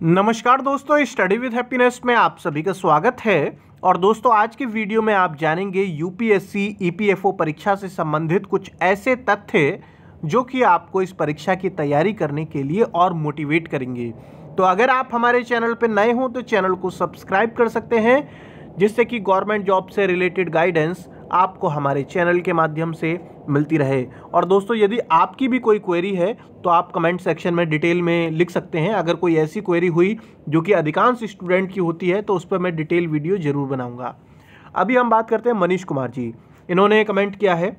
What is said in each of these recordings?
नमस्कार दोस्तों study with happiness में आप सभी का स्वागत है। और दोस्तों, आज के वीडियो में आप जानेंगे यूपीएससी ईपीएफओ परीक्षा से संबंधित कुछ ऐसे तथ्य जो कि आपको इस परीक्षा की तैयारी करने के लिए और मोटिवेट करेंगे। तो अगर आप हमारे चैनल पर नए हों तो चैनल को सब्सक्राइब कर सकते हैं, जिससे कि गवर्नमेंट जॉब से रिलेटेड गाइडेंस आपको हमारे चैनल के माध्यम से मिलती रहे। और दोस्तों, यदि आपकी भी कोई क्वेरी है तो आप कमेंट सेक्शन में डिटेल में लिख सकते हैं। अगर कोई ऐसी क्वेरी हुई जो कि अधिकांश स्टूडेंट की होती है तो उस पर मैं डिटेल वीडियो ज़रूर बनाऊँगा। अभी हम बात करते हैं मनीष कुमार जी। इन्होंने कमेंट किया है।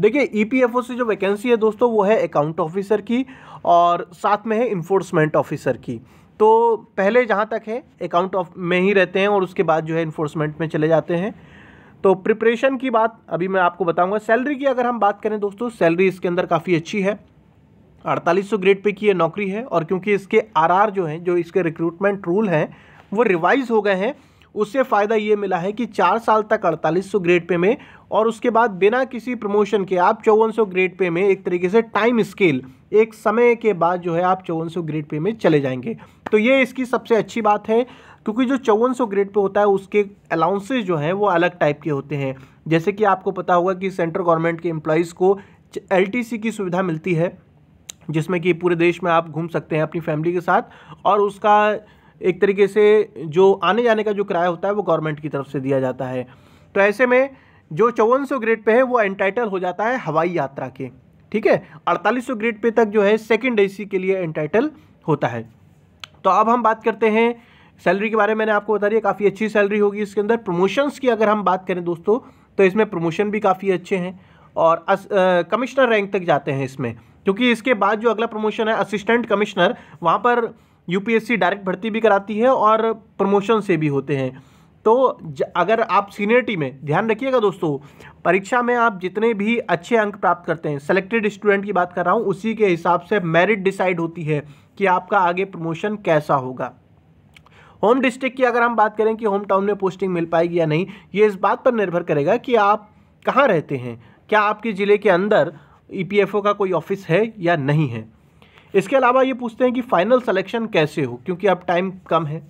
देखिए ईपीएफओ e से जो वैकेंसी है दोस्तों, वो है अकाउंट ऑफिसर की और साथ में है इन्फोर्समेंट ऑफिसर की। तो पहले जहाँ तक है अकाउंट ऑफ़ में ही रहते हैं और उसके बाद जो है इन्फोर्समेंट में चले जाते हैं। तो प्रिपरेशन की बात अभी मैं आपको बताऊँगा। सैलरी की अगर हम बात करें दोस्तों सैलरी इसके अंदर काफ़ी अच्छी है। अड़तालीस सौ ग्रेड पे की ये नौकरी है और क्योंकि इसके आरआर जो हैं, जो इसके रिक्रूटमेंट रूल हैं, वो रिवाइज हो गए हैं। उससे फ़ायदा ये मिला है कि चार साल तक अड़तालीस सौ ग्रेड पे में और उसके बाद बिना किसी प्रमोशन के आप चौवन सौ ग्रेड पे में एक तरीके से टाइम स्केल एक समय के बाद जो है आप चौवन सौ ग्रेड पे में चले जाएँगे। तो ये इसकी सबसे अच्छी बात है। क्योंकि जो चौवन सौ ग्रेड पे होता है, उसके अलाउंसेज जो हैं, वो अलग टाइप के होते हैं। जैसे कि आपको पता होगा कि सेंट्रल गवर्नमेंट के एम्प्लॉयज़ को एलटीसी की सुविधा मिलती है, जिसमें कि पूरे देश में आप घूम सकते हैं अपनी फैमिली के साथ, और उसका एक तरीके से जो आने जाने का जो किराया होता है, वो गवर्नमेंट की तरफ़ से दिया जाता है। तो ऐसे में जो चौवन सौ ग्रेड पे है, वो एंटाइटल हो जाता है हवाई यात्रा के, ठीक है? अड़तालीस सौ ग्रेड पे तक जो है सेकेंड ए के लिए एंटाइटल होता है। तो अब हम बात करते हैं सैलरी के बारे में मैंने आपको बता दिया काफ़ी अच्छी सैलरी होगी इसके अंदर। प्रमोशंस की अगर हम बात करें दोस्तों तो इसमें प्रमोशन भी काफ़ी अच्छे हैं और कमिश्नर रैंक तक जाते हैं इसमें। क्योंकि इसके बाद जो अगला प्रमोशन है, असिस्टेंट कमिश्नर, वहाँ पर यूपीएससी डायरेक्ट भर्ती भी कराती है और प्रमोशन से भी होते हैं। तो अगर आप सीनियरिटी में, ध्यान रखिएगा दोस्तों, परीक्षा में आप जितने भी अच्छे अंक प्राप्त करते हैं सेलेक्टेड स्टूडेंट की बात कर रहा हूँ, उसी के हिसाब से मेरिट डिसाइड होती है कि आपका आगे प्रमोशन कैसा होगा। होम डिस्ट्रिक्ट की अगर हम बात करें कि होम टाउन में पोस्टिंग मिल पाएगी या नहीं, ये इस बात पर निर्भर करेगा कि आप कहाँ रहते हैं। क्या आपके ज़िले के अंदर ई e का कोई ऑफ़िस है या नहीं है? इसके अलावा ये पूछते हैं कि फाइनल सिलेक्शन कैसे हो, क्योंकि अब टाइम कम है।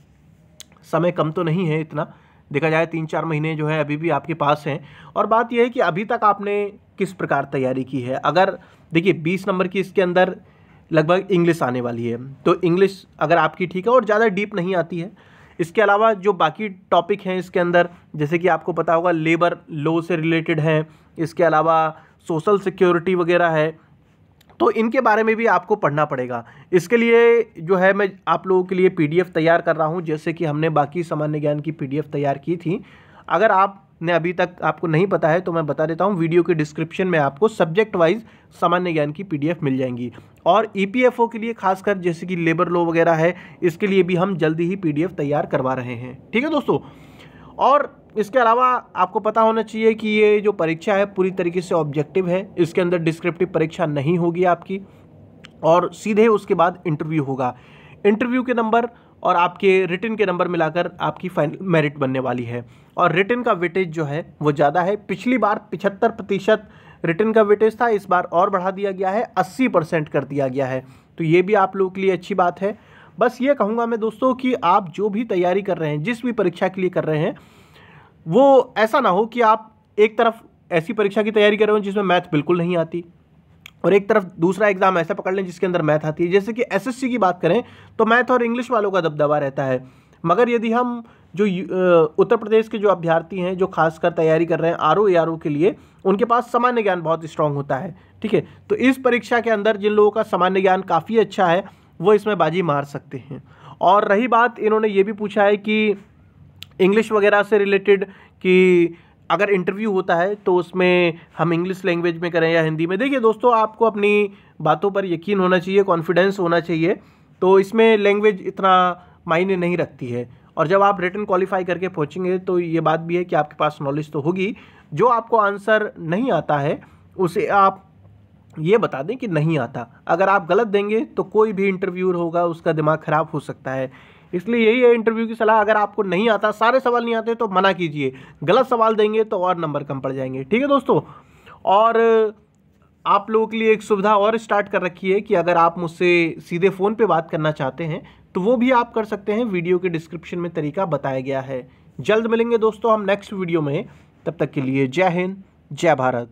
समय कम तो नहीं है इतना। देखा जाए तीन चार महीने जो है अभी भी आपके पास हैं। और बात यह है कि अभी तक आपने किस प्रकार तैयारी की है? अगर, देखिए, बीस नंबर की इसके अंदर लगभग इंग्लिश आने वाली है। तो इंग्लिश अगर आपकी ठीक है और ज़्यादा डीप नहीं आती है, इसके अलावा जो बाकी टॉपिक हैं इसके अंदर, जैसे कि आपको पता होगा लेबर लॉ से रिलेटेड हैं, इसके अलावा सोशल सिक्योरिटी वगैरह है तो इनके बारे में भी आपको पढ़ना पड़ेगा। इसके लिए जो है मैं आप लोगों के लिए पीडीएफ तैयार कर रहा हूँ, जैसे कि हमने बाकी सामान्य ज्ञान की पीडीएफ तैयार की थी। अगर आप ने अभी तक आपको नहीं पता है तो मैं बता देता हूँ, वीडियो के डिस्क्रिप्शन में आपको सब्जेक्ट वाइज सामान्य ज्ञान की पीडीएफ मिल जाएँगी। और ईपीएफओ के लिए खासकर, जैसे कि लेबर लॉ वगैरह है, इसके लिए भी हम जल्दी ही पीडीएफ तैयार करवा रहे हैं। ठीक है दोस्तों? और इसके अलावा आपको पता होना चाहिए कि ये जो परीक्षा है, पूरी तरीके से ऑब्जेक्टिव है, इसके अंदर डिस्क्रिप्टिव परीक्षा नहीं होगी आपकी, और सीधे उसके बाद इंटरव्यू होगा। इंटरव्यू के नंबर और आपके रिटर्न के नंबर मिलाकर आपकी फाइनल मेरिट बनने वाली है। और रिटर्न का वेटेज जो है, वो ज़्यादा है। पिछली बार पिछहत्तर प्रतिशत रिटर्न का वेटेज था, इस बार और बढ़ा दिया गया है, अस्सी परसेंट कर दिया गया है। तो ये भी आप लोगों के लिए अच्छी बात है। बस ये कहूँगा मैं दोस्तों कि आप जो भी तैयारी कर रहे हैं, जिस भी परीक्षा के लिए कर रहे हैं, वो ऐसा ना हो कि आप एक तरफ़ ऐसी परीक्षा की तैयारी कर रहे हो जिसमें मैथ बिल्कुल नहीं आती। और एक तरफ़ दूसरा एग्ज़ाम ऐसा पकड़ लें जिसके अंदर मैथ आती है। जैसे कि एसएससी की बात करें तो मैथ और इंग्लिश वालों का दबदबा रहता है। मगर यदि हम जो उत्तर प्रदेश के जो अभ्यर्थी हैं, जो खासकर तैयारी कर रहे हैं आर ओ आर के लिए, उनके पास सामान्य ज्ञान बहुत स्ट्रांग होता है, ठीक है? तो इस परीक्षा के अंदर जिन लोगों का सामान्य ज्ञान काफ़ी अच्छा है, वो इसमें बाजी मार सकते हैं। और रही बात, इन्होंने ये भी पूछा है कि इंग्लिश वगैरह से रिलेटेड कि अगर इंटरव्यू होता है तो उसमें हम इंग्लिश लैंग्वेज में करें या हिंदी में। देखिए दोस्तों, आपको अपनी बातों पर यकीन होना चाहिए कॉन्फिडेंस होना चाहिए। तो इसमें लैंग्वेज इतना मायने नहीं रखती है। और जब आप रिटर्न क्वालिफाई करके पहुँचेंगे तो ये बात भी है कि आपके पास नॉलेज तो होगी। जो आपको आंसर नहीं आता है, उसे आप ये बता दें कि नहीं आता। अगर आप गलत देंगे तो कोई भी इंटरव्यूर होगा, उसका दिमाग ख़राब हो सकता है। इसलिए यही है इंटरव्यू की सलाह। अगर आपको नहीं आता, सारे सवाल नहीं आते तो मना कीजिए। गलत सवाल देंगे तो और नंबर कम पड़ जाएँगे। ठीक है दोस्तों? और, आप लोगों के लिए एक सुविधा और स्टार्ट कर रखी है कि अगर आप मुझसे सीधे फ़ोन पे बात करना चाहते हैं तो वो भी आप कर सकते हैं। वीडियो के डिस्क्रिप्शन में तरीका बताया गया है। जल्द मिलेंगे दोस्तों हम नेक्स्ट वीडियो में। तब तक के लिए जय हिंद, जय भारत।